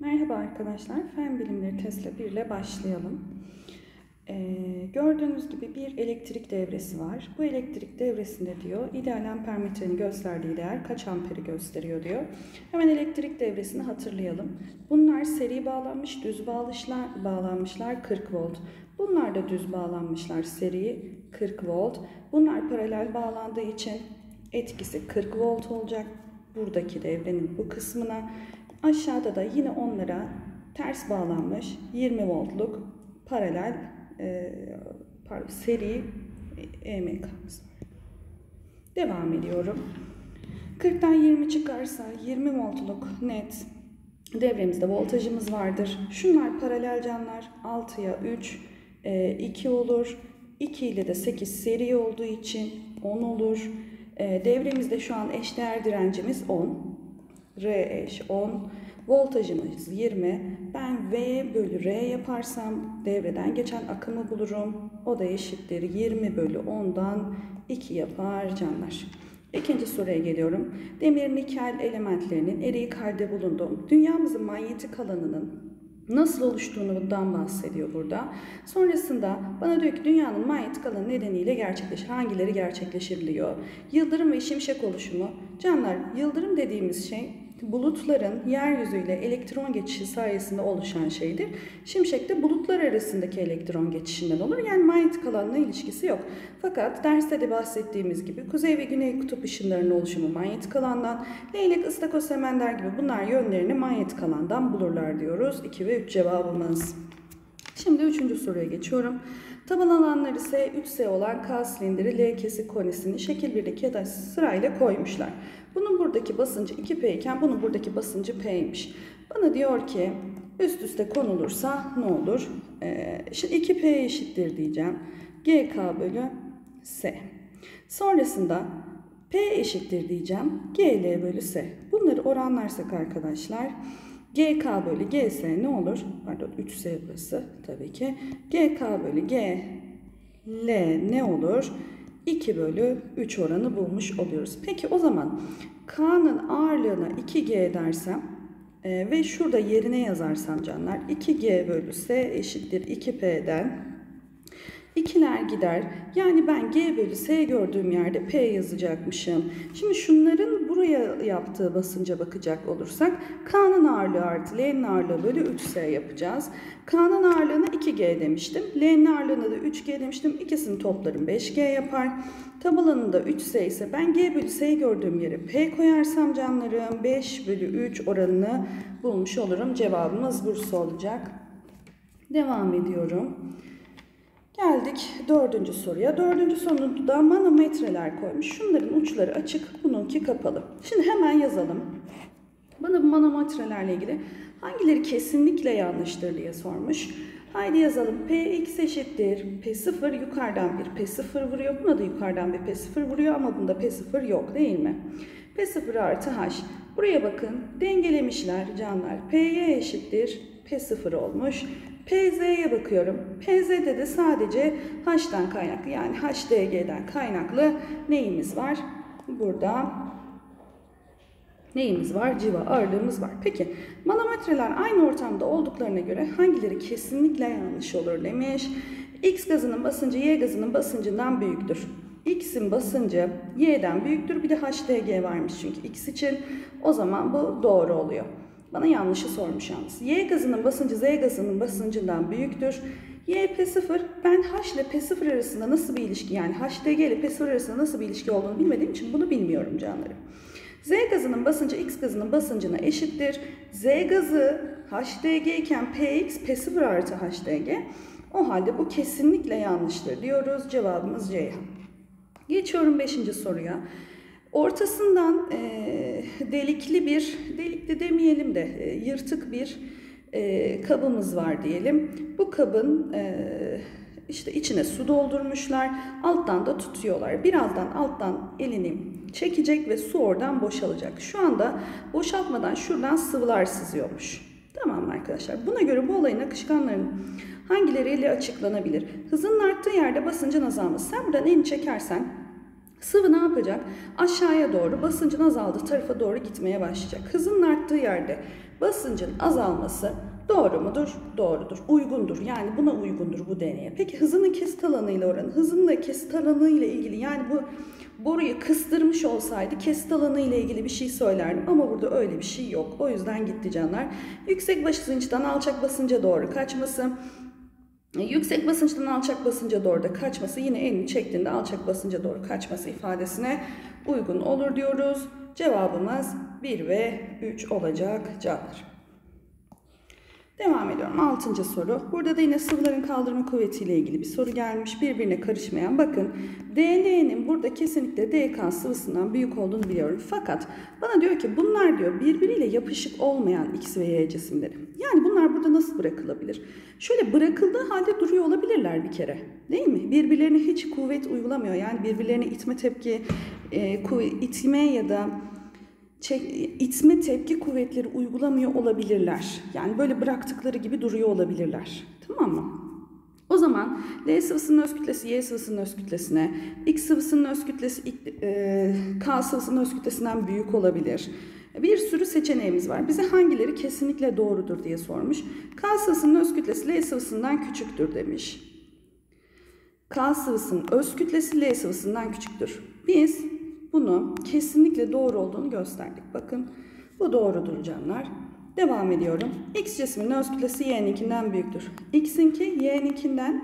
Merhaba arkadaşlar, Fen Bilimleri Tesla 1 ile başlayalım. Ee, gördüğünüz gibi bir elektrik devresi var. Bu elektrik devresinde diyor, ideal amper metrenin gösterdiği değer kaç amperi gösteriyor diyor. Hemen elektrik devresini hatırlayalım. Bunlar seri bağlanmış, düz bağlışlar, bağlanmışlar 40 volt. Bunlar da düz bağlanmışlar seri 40 volt. Bunlar paralel bağlandığı için etkisi 40 volt olacak. Buradaki devrenin bu kısmına Aşağıda da yine onlara ters bağlanmış 20 voltluk paralel e, pardon, seri EMK'mız. Devam ediyorum. 40'tan 20 çıkarsa 20 voltluk net devremizde voltajımız vardır. Şunlar paralel canlar 6'ya 3 e, 2 olur. 2 ile de 8 seri olduğu için 10 olur. E, devremizde şu an eşdeğer direncimiz 10. R eş 10. Voltajımız 20. Ben V bölü R yaparsam devreden geçen akımı bulurum. O da eşittir 20 bölü 10'dan 2 yapar canlar. İkinci soruya geliyorum. Demir nikel elementlerinin eriyik halde bulunduğum dünyamızın manyetik alanının nasıl oluştuğundan bahsediyor burada. Sonrasında bana diyor ki dünyanın manyetik alanı nedeniyle gerçekleşir. Hangileri gerçekleşebiliyor? Yıldırım ve şimşek oluşumu. Canlar yıldırım dediğimiz şey bulutların yeryüzüyle elektron geçişi sayesinde oluşan şeydir. Şimşek de bulutlar arasındaki elektron geçişinden olur. Yani manyetik alanla ilişkisi yok. Fakat derste de bahsettiğimiz gibi kuzey ve güney kutup ışınlarının oluşumu manyetik alandan, leylek, ıstakoz, semender gibi bunlar yönlerini manyetik alandan bulurlar diyoruz. 2 ve 3 cevabımız. Şimdi üçüncü soruya geçiyorum. Taban alanları ise 3S olan K silindiri L kesik konisini şekil 1'deki ya da sırayla koymuşlar. Bunun buradaki basıncı 2P iken bunun buradaki basıncı P'ymiş. Bana diyor ki üst üste konulursa ne olur? Ee, şimdi 2P eşittir diyeceğim. GK bölü S. Sonrasında P eşittir diyeceğim. GL bölü S. Bunları oranlarsak arkadaşlar GK bölü GS ne olur? Pardon 3S burası tabii ki. GK bölü G L ne olur? 2 bölü 3 oranı bulmuş oluyoruz. Peki o zaman K'nın ağırlığına 2G dersem e, ve şurada yerine yazarsam canlar 2G bölü S eşittir 2P'den İkiler gider. Yani ben G bölü S gördüğüm yerde P yazacakmışım. Şimdi şunların buraya yaptığı basınca bakacak olursak K'nın ağırlığı artı L'nin ağırlığı bölü 3S yapacağız. K'nın ağırlığına 2G demiştim. L'nin ağırlığına da 3G demiştim. İkisini toplarım 5G yapar. Tabulanında 3S ise ben G bölü S'yi gördüğüm yere P koyarsam canlarım 5 bölü 3 oranını bulmuş olurum. Cevabımız Bursa olacak. Devam ediyorum. Geldik dördüncü soruya. Dördüncü soruda manometreler koymuş. Şunların uçları açık, bununki kapalı. Şimdi hemen yazalım. Bana bu manometrelerle ilgili hangileri kesinlikle yanlıştır diye sormuş. Haydi yazalım. Px eşittir. P0 yukarıdan bir P0 vuruyor. Buna da yukarıdan bir P0 vuruyor ama bunda P0 yok değil mi? P0 artı H. Buraya bakın. Dengelemişler canlar. P'ye eşittir. P0 olmuş. PZ'ye bakıyorum. PZ'de de sadece H'dan kaynaklı yani HDG'den kaynaklı neyimiz var? Burada neyimiz var? Civa ağırlığımız var. Peki manometreler aynı ortamda olduklarına göre hangileri kesinlikle yanlış olur demiş. X gazının basıncı Y gazının basıncından büyüktür. X'in basıncı Y'den büyüktür. Bir de HDG varmış çünkü X için. O zaman bu doğru oluyor. Bana yanlışı sormuş yalnız. Y gazının basıncı Z gazının basıncından büyüktür. Y P0 ben H ile P0 arasında nasıl bir ilişki yani HDG ile P0 arasında nasıl bir ilişki olduğunu bilmediğim için bunu bilmiyorum canlarım. Z gazının basıncı X gazının basıncına eşittir. Z gazı HDG iken Px P0 artı HDG. O halde bu kesinlikle yanlıştır diyoruz. Cevabımız Ceyhan. Geçiyorum 5. soruya. Ortasından e, delikli bir, delikli demeyelim de e, yırtık bir e, kabımız var diyelim. Bu kabın e, işte içine su doldurmuşlar, alttan da tutuyorlar. Birazdan alttan elini çekecek ve su oradan boşalacak. Şu anda boşaltmadan şuradan sıvılar sızıyormuş. Tamam mı arkadaşlar? Buna göre bu olayın akışkanların hangileriyle açıklanabilir? Hızın arttığı yerde basıncın azalması. Sen buradan elini çekersen Sıvı ne yapacak? Aşağıya doğru basıncın azaldığı tarafa doğru gitmeye başlayacak. Hızın arttığı yerde basıncın azalması doğru mudur? Doğrudur. Uygundur. Yani buna uygundur bu deneye. Peki hızının kesit alanıyla oranı. Hızın da kesit alanıyla ilgili yani bu boruyu kıstırmış olsaydı kesit alanı ile ilgili bir şey söylerdim ama burada öyle bir şey yok. O yüzden gitti canlar. Yüksek basınçtan alçak basınca doğru kaçması. Yüksek basınçtan alçak basınca doğru da kaçması yine elini çektiğinde alçak basınca doğru kaçması ifadesine uygun olur diyoruz. Cevabımız 1 ve 3 olacak canlar. Devam ediyorum. Altıncı soru. Burada da yine sıvıların kaldırma kuvvetiyle ilgili bir soru gelmiş. Birbirine karışmayan. Bakın DN'nin burada kesinlikle DK sıvısından büyük olduğunu biliyorum. Fakat bana diyor ki bunlar diyor birbiriyle yapışık olmayan X ve Y cisimleri. Yani bunlar burada nasıl bırakılabilir? Şöyle bırakıldığı halde duruyor olabilirler bir kere. Değil mi? Birbirlerine hiç kuvvet uygulamıyor. Yani birbirlerine itme tepki, e, itme ya da itme tepki kuvvetleri uygulamıyor olabilirler. Yani böyle bıraktıkları gibi duruyor olabilirler. Tamam mı? O zaman L sıvısının öz kütlesi Y sıvısının öz kütlesine, X sıvısının öz kütlesi e, K sıvısının öz kütlesinden büyük olabilir. Bir sürü seçeneğimiz var. Bize hangileri kesinlikle doğrudur diye sormuş. K sıvısının öz kütlesi L sıvısından küçüktür demiş. K sıvısının öz kütlesi L sıvısından küçüktür. Biz bunu kesinlikle doğru olduğunu gösterdik. Bakın bu doğrudur canlar. Devam ediyorum. X cisminin öz kütlesi Y'ninkinden büyüktür. X'inki Y'ninkinden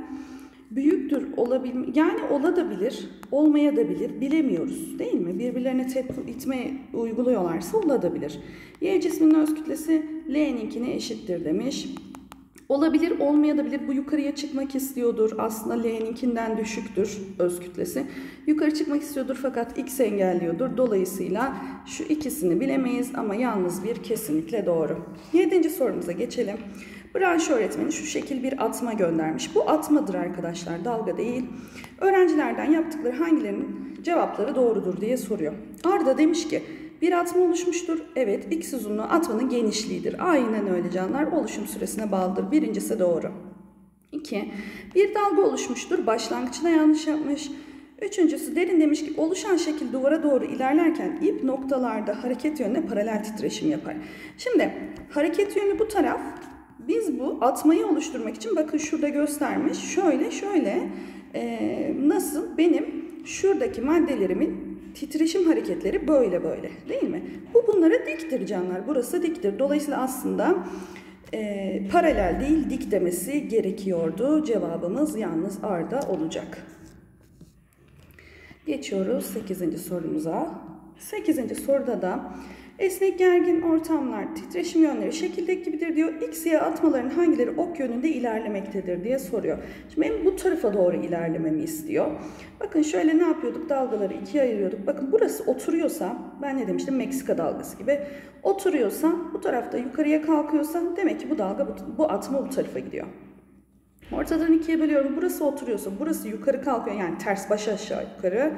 büyüktür olabil yani olabilir, olmaya da bilir, bilemiyoruz değil mi? Birbirlerine tepki itme uyguluyorlarsa olabilir. Y cisminin öz kütlesi L'ninkine eşittir demiş. Olabilir, olmayabilir. Bu yukarıya çıkmak istiyordur. Aslında L'ninkinden düşüktür öz kütlesi. Yukarı çıkmak istiyordur fakat X engelliyordur. Dolayısıyla şu ikisini bilemeyiz ama yalnız bir kesinlikle doğru. Yedinci sorumuza geçelim. Branş öğretmeni şu şekil bir atma göndermiş. Bu atmadır arkadaşlar, dalga değil. Öğrencilerden yaptıkları hangilerinin cevapları doğrudur diye soruyor. Arda demiş ki bir atma oluşmuştur. Evet, x uzunluğu atmanın genişliğidir. Aynen öyle canlar. Oluşum süresine bağlıdır. Birincisi doğru. 2. Bir dalga oluşmuştur. Başlangıçta yanlış yapmış. Üçüncüsü derin demiş ki oluşan şekil duvara doğru ilerlerken ip noktalarda hareket yönüne paralel titreşim yapar. Şimdi hareket yönü bu taraf. Biz bu atmayı oluşturmak için bakın şurada göstermiş. Şöyle şöyle e, nasıl benim şuradaki maddelerimin titreşim hareketleri böyle böyle değil mi? Bu bunlara diktir canlar. Burası diktir. Dolayısıyla aslında e, paralel değil dik demesi gerekiyordu. Cevabımız yalnız Arda olacak. Geçiyoruz 8. sorumuza. 8. soruda da esnek gergin ortamlar titreşim yönleri şekildeki gibidir diyor. X, Y atmaların hangileri ok yönünde ilerlemektedir diye soruyor. Şimdi benim bu tarafa doğru ilerlememi istiyor. Bakın şöyle ne yapıyorduk? Dalgaları ikiye ayırıyorduk. Bakın burası oturuyorsa, ben ne demiştim? Meksika dalgası gibi. Oturuyorsa, bu tarafta yukarıya kalkıyorsa demek ki bu dalga, bu, bu atma bu tarafa gidiyor. Ortadan ikiye bölüyorum. Burası oturuyorsa, burası yukarı kalkıyor. Yani ters baş aşağı yukarı.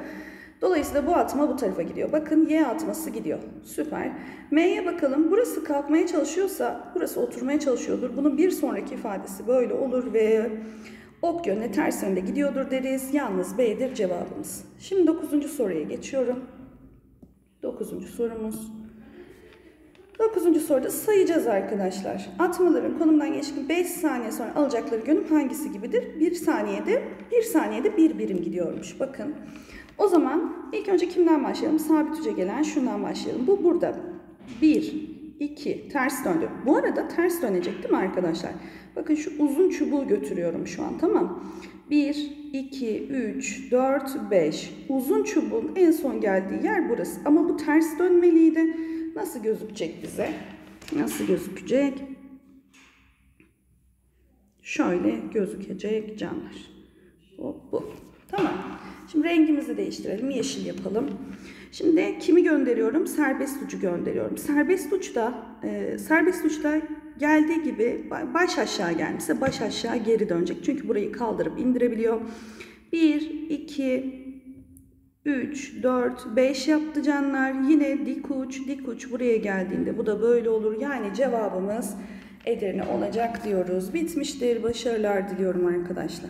Dolayısıyla bu atma bu tarafa gidiyor. Bakın Y atması gidiyor. Süper. M'ye bakalım. Burası kalkmaya çalışıyorsa burası oturmaya çalışıyordur. Bunun bir sonraki ifadesi böyle olur ve ok yönüne ters yönde gidiyordur deriz. Yalnız B'dir cevabımız. Şimdi 9. soruya geçiyorum. 9. sorumuz. 9. soruda sayacağız arkadaşlar. Atmaların konumdan geçtikten 5 saniye sonra alacakları yönüm hangisi gibidir? 1 saniyede 1 saniyede 1 birim gidiyormuş. Bakın. O zaman ilk önce kimden başlayalım? Sabit uca gelen şundan başlayalım. Bu burada. 1, 2, ters döndü. Bu arada ters dönecek değil mi arkadaşlar? Bakın şu uzun çubuğu götürüyorum şu an tamam. 1, 2, 3, 4, 5. Uzun çubuğun en son geldiği yer burası. Ama bu ters dönmeliydi. Nasıl gözükecek bize? Nasıl gözükecek? Şöyle gözükecek canlar. Hop bu. Tamam. Şimdi rengimizi değiştirelim. Yeşil yapalım. Şimdi kimi gönderiyorum? Serbest ucu gönderiyorum. Serbest uçta, e, serbest uçta geldiği gibi baş aşağı gelmişse baş aşağı geri dönecek. Çünkü burayı kaldırıp indirebiliyor. 1, 2, 3, 4, 5 yaptı canlar. Yine dik uç, dik uç buraya geldiğinde bu da böyle olur. Yani cevabımız Edirne olacak diyoruz. Bitmiştir. Başarılar diliyorum arkadaşlar.